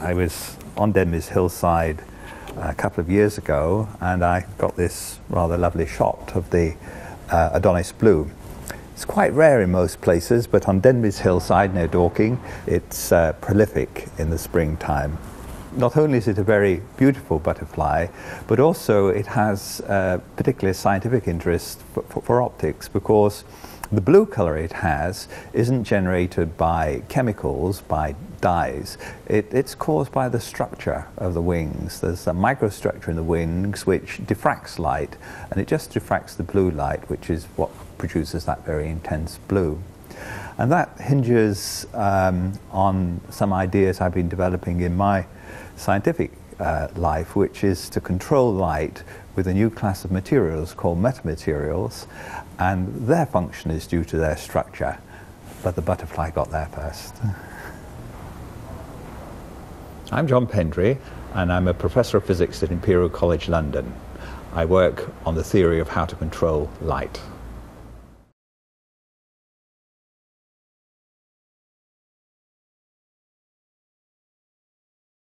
I was on Denbies hillside a couple of years ago and I got this rather lovely shot of the uh, Adonis blue. It's quite rare in most places, but on Denbies hillside near Dorking, it's uh, prolific in the springtime. Not only is it a very beautiful butterfly, but also it has uh, particular scientific interest for, for, for optics because the blue color it has isn't generated by chemicals, by dyes. It, it's caused by the structure of the wings. There's a microstructure in the wings which diffracts light, and it just diffracts the blue light, which is what produces that very intense blue. And that hinges um, on some ideas I've been developing in my scientific uh, life, which is to control light with a new class of materials called metamaterials, and their function is due to their structure. But the butterfly got there first. I'm John Pendry, and I'm a professor of physics at Imperial College London. I work on the theory of how to control light.